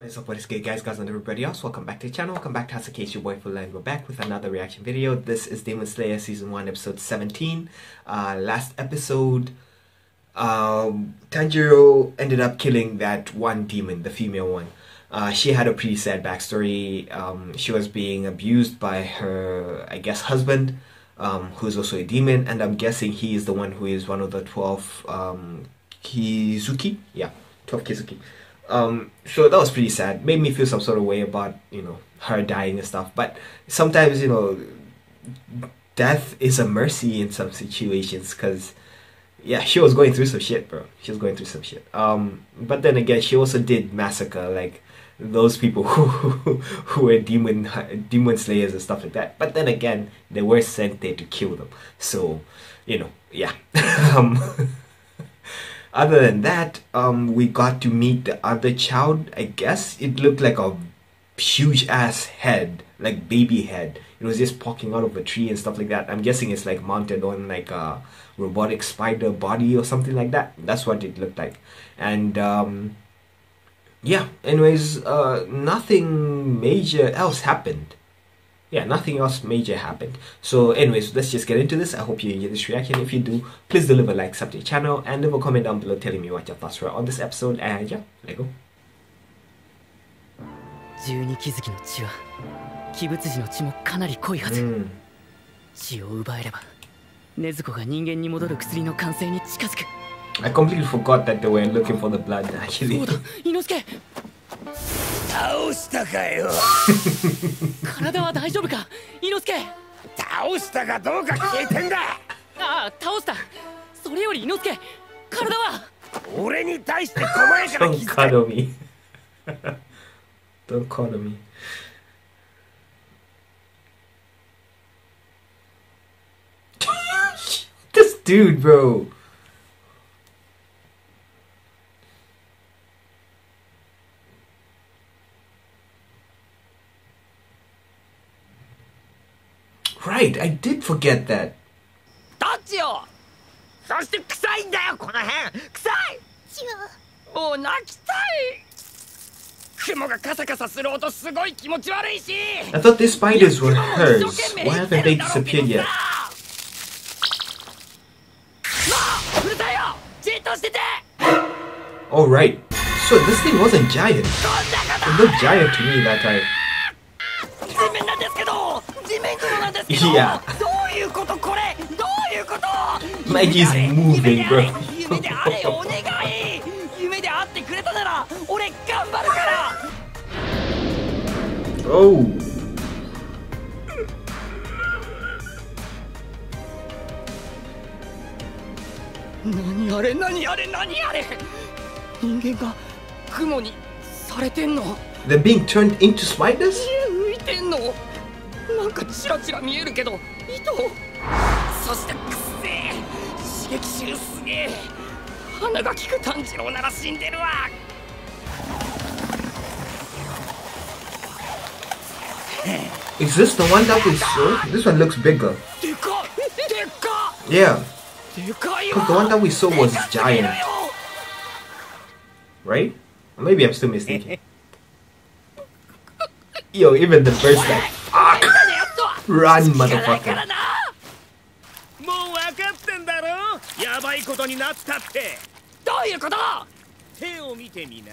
What is up, what is good guys, guys and everybody else, welcome back to the channel, welcome back to House of K, your boy Full and we're back with another reaction video. This is Demon Slayer Season 1 Episode 17. Uh, last episode, um, Tanjiro ended up killing that one demon, the female one. Uh, she had a pretty sad backstory. Um, she was being abused by her, I guess, husband, um, who's also a demon, and I'm guessing he is the one who is one of the 12 um, Kizuki? Yeah, 12 Kizuki. Um, so that was pretty sad. Made me feel some sort of way about you know her dying and stuff. But sometimes you know, death is a mercy in some situations because yeah, she was going through some shit, bro. She was going through some shit. Um, but then again, she also did massacre like those people who who were demon demon slayers and stuff like that. But then again, they were sent there to kill them. So you know, yeah. um, other than that, um, we got to meet the other child. I guess it looked like a huge ass head, like baby head. It was just poking out of a tree and stuff like that. I'm guessing it's like mounted on like a robotic spider body or something like that. That's what it looked like. And um, yeah, anyways, uh, nothing major else happened yeah nothing else major happened. So anyways let's just get into this. I hope you enjoy this reaction. If you do please do leave a like sub to the channel and leave a comment down below telling me what your thoughts were on this episode and yeah let go. 十二鬼月の血は鬼舞辻の血もかなり濃いはず、うん、血を奪えれば禰豆子が人間に戻る薬の完成に近づく hmm. I completely forgot that they were looking for the blood actually. 倒したかよ。体は大丈夫か？伊之助倒したかどうか聞いてんだ。ああ倒した。それより伊之助体は？俺に対して細やかな気遣い。Don't cuddle me Don't cuddle me This dude bro forget that. どっちよそして臭いんだよこの辺臭い違うもう泣きたい雲がカサカサする音すごい気持ち悪いし I thought these spiders were hers. Why haven't they disappeared yet? うるさいよじっとしてて Alright. So this thing wasn't giant. It looked giant to me that time. 地 ことこれどういうこと Like he's moving, bro. 夢であれお願い夢であってくれたなら俺頑張るから Oh! They're being turned into spiders? なんかチラチラ見えるけど糸そしてくっせえ刺激臭すげえ鼻が利く炭治郎なら死んでるわ Is this the one that we saw? This one looks bigger. Yeah. Because the one that we saw was giant. Right? Or maybe I'm still mistaken. Yo, even the first like, fuck! Run, motherfucker! もう分かってんだろ？やばいことになったって。どういうこと？手を見てみな。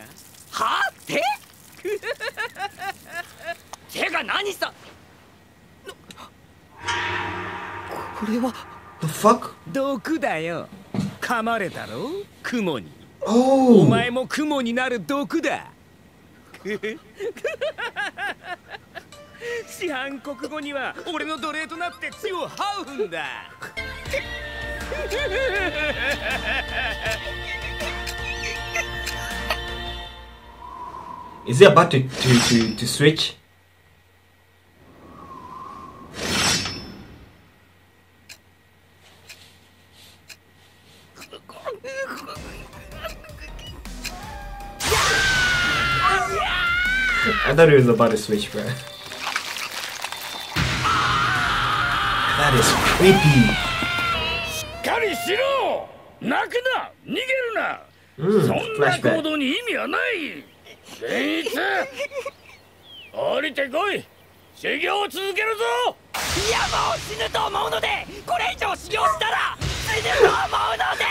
は手？手が何さ？これは？The fuck? 毒だよ。噛まれたろ？雲に。Oh! お前も雲になる毒だ 四半国語には俺の奴隷となって血を這うんだ Is he about to, to, to, to switch? I thought he was about to switch, bro. Is creepy. しっかりしろ。泣くな。逃げるな、うん、そんな行動に意味はない。善逸。降りてこい。修行を続けるぞ。いやもう死ぬと思うのでこれ以上修行したら死ぬと思うので。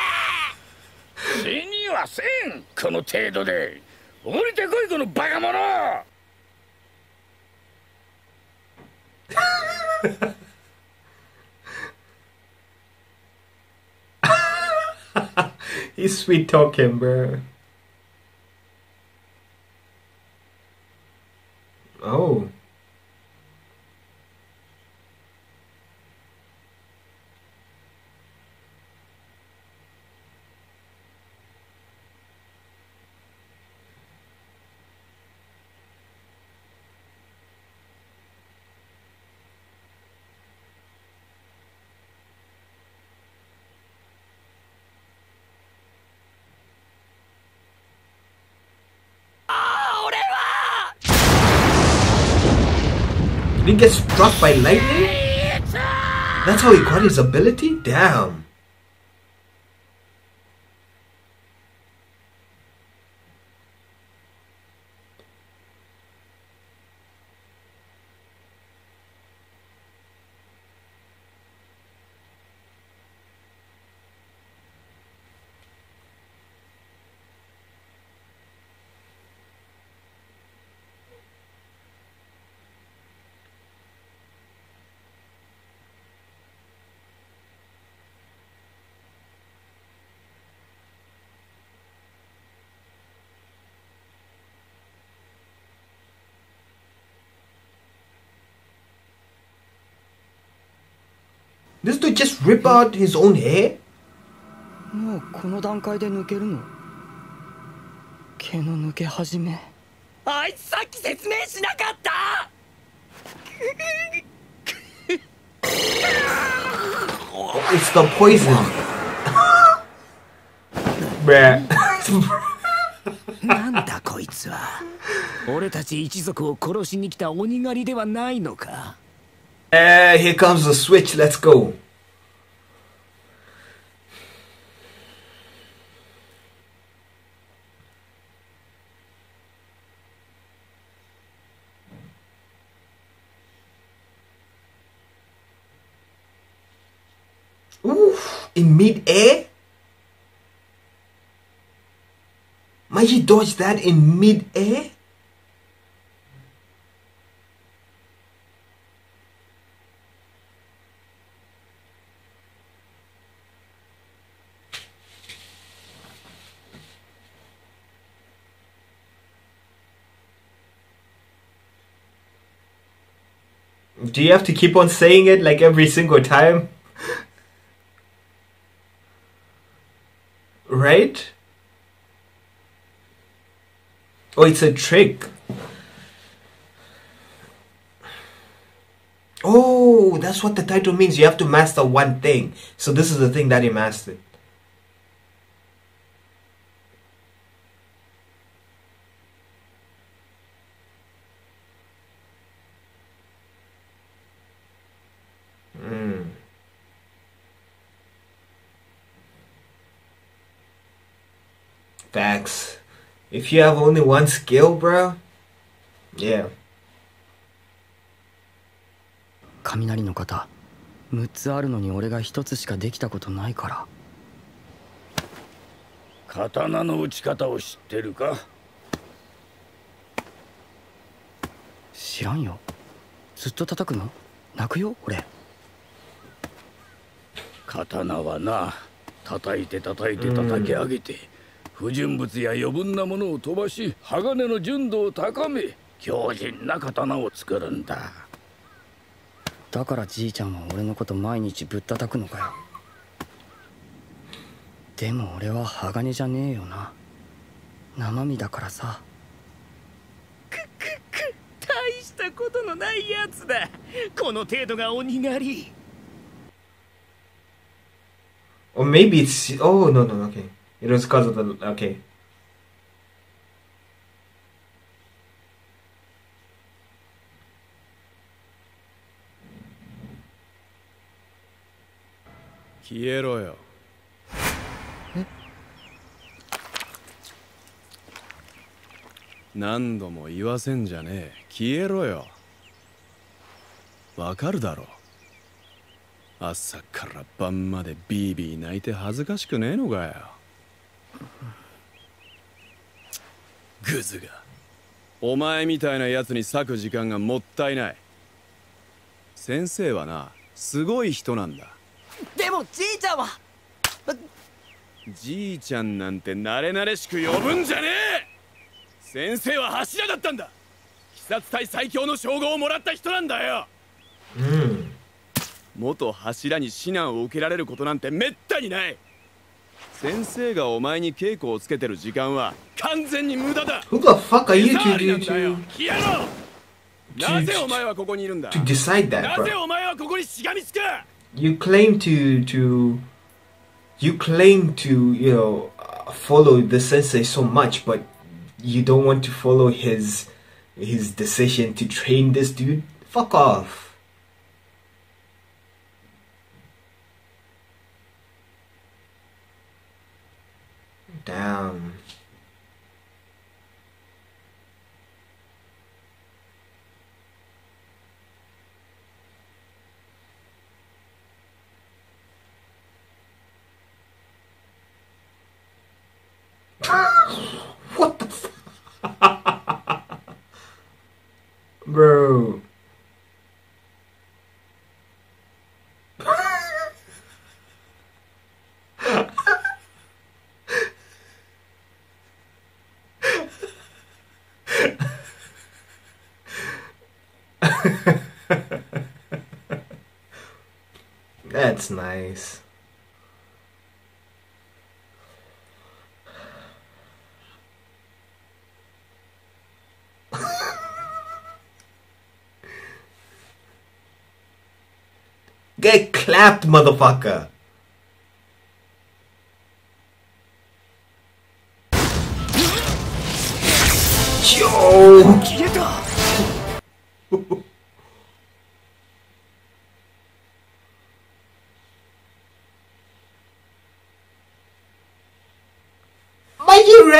死にはせん。この程度で。降りてこいこのバカ者 He's sweet talking, bro. Oh. Did he get struck by lightning? That's how he got his ability? Damn. This dude just rip out his own hair? もうこの段階で抜けるの？毛の抜け始めあいつさっき説明しなかった？It's the poison. Bruh. なんだこいつは俺たち一族を殺しに来た鬼狩りではないのか？Eh, here comes the switch. Let's go. Oof, in mid-air? Might he dodge that in mid-air? Do you have to keep on saying it like every single time? right? Oh, it's a trick. Oh, that's what the title means. You have to master one thing. So this is the thing that he mastered. If you have only one skill, bro, yeah. 雷の型6つあるのに俺が1つしかできたことないから。刀の打ち方を知ってるか？知らんよ。ずっと叩くの？泣くよ俺。刀はな叩いて叩いて叩き上げて、不純物や余分なものを飛ばし鋼の純度を高め強靭な刀を作るんだ。だからじいちゃんは俺のこと毎日ぶったたくのかよ。でも俺は鋼じゃねえよな。生身だからさ。くくく大したことのないやつだ。この程度が鬼狩り。Or maybe it's. Oh, no, no, okay. It was because of the. Okay. 消えろよ。何度も言わせんじゃねえ。消えろよ。わかるだろ。朝から晩までビービー泣いて恥ずかしくねえのかよグズが。お前みたいなやつに割く時間がもったいない。先生はなすごい人なんだ。でもじいちゃんは。じいちゃんなんて慣れ慣れしく呼ぶんじゃねえ。先生は柱だったんだ。鬼殺隊最強の称号をもらった人なんだよ。うん。元柱に指南を受けられることなんてめったにない先生がお前に稽古をつけてる時間は完全に無駄だ Who the fuck are you 手触り to なんだよ to 消えろなぜお前はここにいるんだ to decide that, なぜ bro? お前はここにしがみつく You claim to to you claim to you know uh, follow the sensei so much, but you don't want to follow his his decision to train this dude. Fuck off. Damn. What the Bro. That's nice. Get clapped, motherfucker.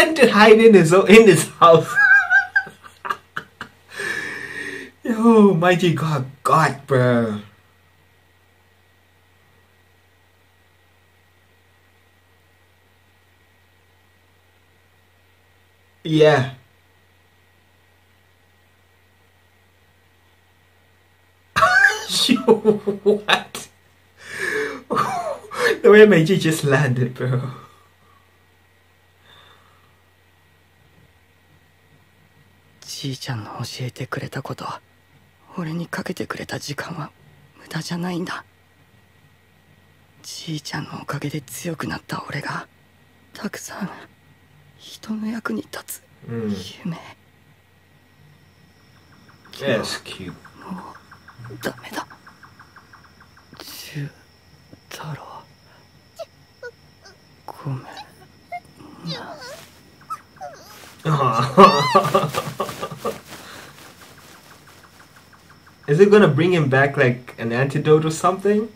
Ran to hide in his in his house? Yo, Mikey God, God, bro. Yeah. What? the way Meiji just landed, bro. じいちゃんの教えてくれたこと俺にかけてくれた時間は無駄じゃないんだ。じいちゃんのおかげで強くなった俺がたくさん人の役に立つ Mm. 夢。That's cute. ダメだ。十太郎。ごめん Is it gonna bring him back like an antidote or something?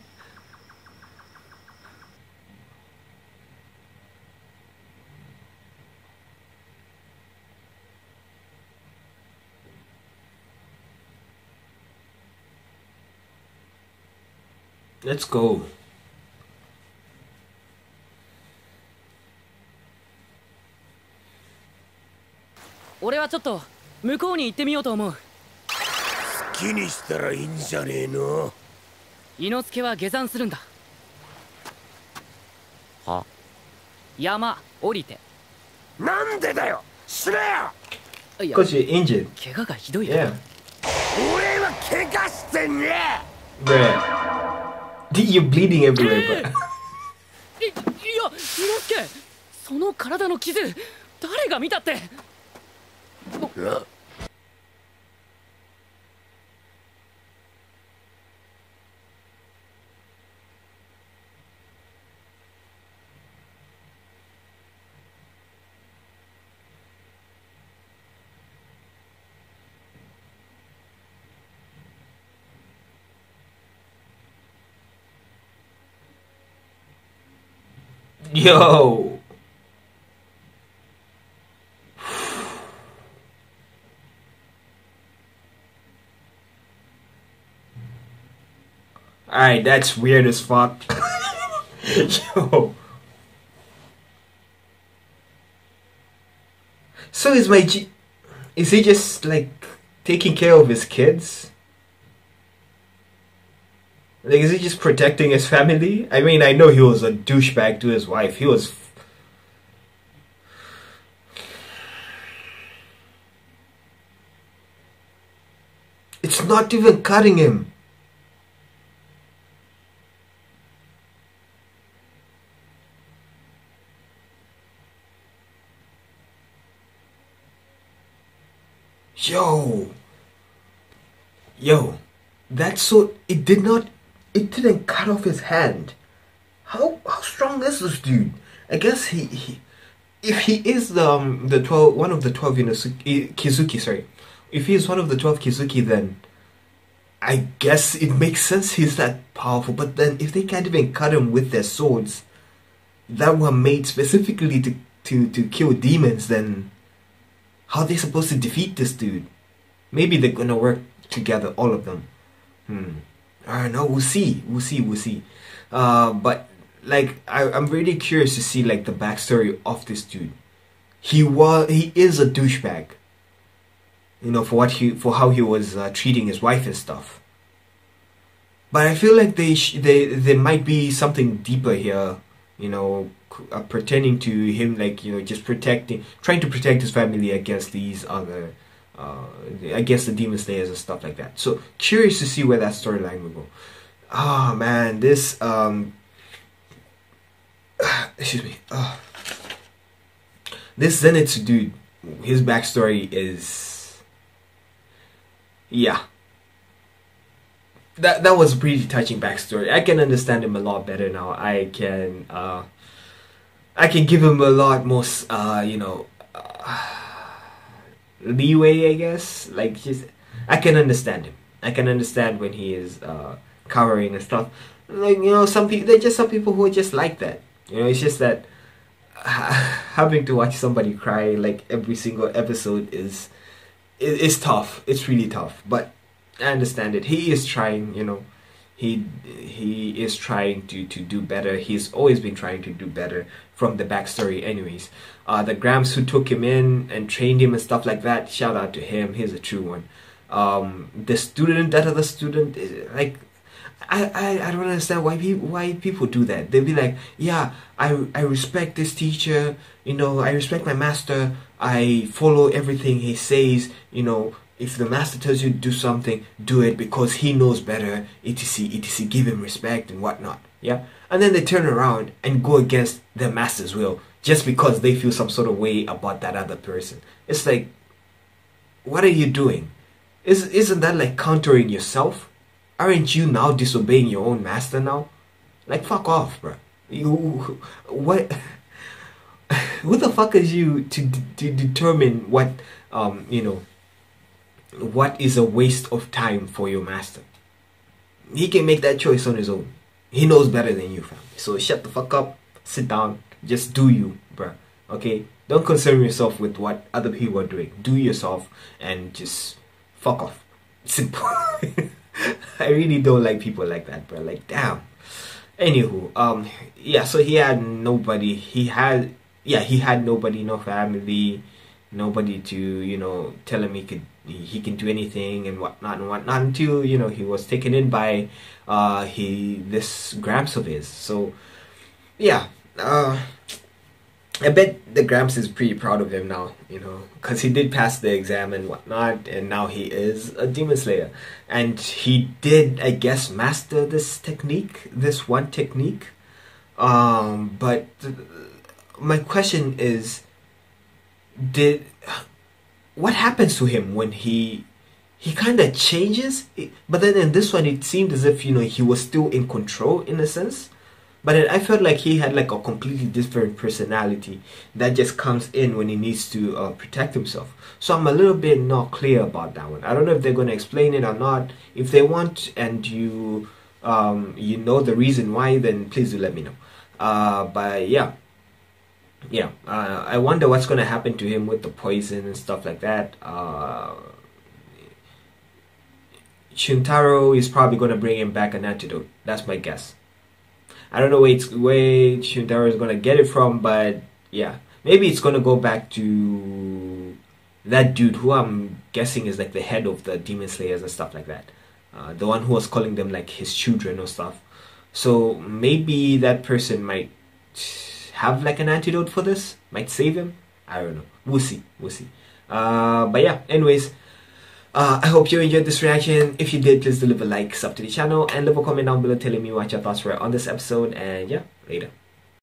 Let's go. I'm going to go to the 気にしたらいいんじゃねえの？伊之助は下山するんだ。は？山降りて。なんでだよ！死ねよ！いや Because you're injured. 怪我がひどいか。ら Yeah. 俺は怪我してねえ！Bruh. You're bleeding everywhere. いいや伊之助！その体の傷誰が見たって？な Yo. Alright, that's weird as fuck. Yo. So is my G. Is he just like taking care of his kids? Like, is he just protecting his family? I mean, I know he was a douchebag to his wife. He was. It's not even cutting him. Yo. Yo. That's so. It did not. It didn't cut off his hand. How how strong is this dude? I guess he, he if he is the um, the twelve one of the twelve Inosuke, Kizuki, sorry, if he is one of the twelve Kizuki, then I guess it makes sense he's that powerful. But then if they can't even cut him with their swords that were made specifically to to to kill demons, then how are they supposed to defeat this dude? Maybe they're gonna work together, all of them. Hmm. I don't know. We'll see. We'll see. We'll see. Uh, but like, I, I'm really curious to see like the backstory of this dude. He was. He is a douchebag. You know, for what he, for how he was uh, treating his wife and stuff. But I feel like they, sh- they, there might be something deeper here. You know, uh, to him, like you know, just protecting, trying to protect his family against these other, uh, guess the demon slayers and stuff like that. So curious to see where that storyline will go. Oh man, this um, excuse me, oh. this Zenitsu dude, his backstory is, yeah. That, that was a pretty touching backstory. I can understand him a lot better now. I can uh, I can give him a lot more, uh, you know, uh, leeway. I guess like just I can understand him. I can understand when he is uh, cowering and stuff. Like you know, some people they're just some people who are just like that. You know, it's just that having to watch somebody cry like every single episode is is tough. It's really tough, but I understand it. He is trying, you know he he is trying to to do better. He's always been trying to do better from the backstory, anyways. Uh, the Grams who took him in and trained him and stuff like that. Shout out to him. He's a true one. Um, the student, that other student, is like I, I, I don't understand why people why people do that. They'll be like, yeah, I I respect this teacher, you know, I respect my master, I follow everything he says, you know, if the master tells you to do something, do it because he knows better, etc, etc, give him respect and whatnot. Yeah? And then they turn around and go against their master's will just because they feel some sort of way about that other person. It's like, what are you doing? Is, isn't that like countering yourself? Aren't you now disobeying your own master now? Like, fuck off, bro. You, what? Who the fuck is you to, to determine what, um, you know, what is a waste of time for your master. He can make that choice on his own. He knows better than you, fam. So shut the fuck up, sit down, just do you, bruh. Okay? Don't concern yourself with what other people are doing. Do yourself and just fuck off. Simple. I really don't like people like that, bro. Like, damn. Anywho, um, yeah. So he had nobody. He had, yeah, he had nobody, no family, nobody to, you know, tell him he could he can do anything and whatnot and whatnot until you know he was taken in by uh, he this Gramps of his. So yeah, uh, I bet the Gramps is pretty proud of him now, you know, because he did pass the exam and whatnot, and now he is a demon slayer, and he did, I guess, master this technique, this one technique. Um, but th- my question is, did what happens to him when he he kind of changes? But then in this one it seemed as if you know he was still in control in a sense. But then i felt like he had like a completely different personality that just comes in when he needs to uh, protect himself. So i'm a little bit not clear about that one. I don't know if they're going to explain it or not. If they want and you um, you know the reason why then please do let me know. Uh, but yeah yeah, uh, I wonder what's going to happen to him with the poison and stuff like that. Uh, Chuntaro is probably going to bring him back an antidote. That's my guess. I don't know where, it's, where Chuntaro is going to get it from, but yeah. Maybe it's going to go back to that dude who I'm guessing is like the head of the Demon Slayers and stuff like that. Uh, the one who was calling them like his children or stuff. So maybe that person might have like an antidote for this, might save him. I don't know. We'll see. We'll see. Uh, but yeah, anyways, uh, I hope you enjoyed this reaction. If you did, please leave a like, sub to the channel, and leave a comment down below telling me what your thoughts were on this episode. And yeah, later.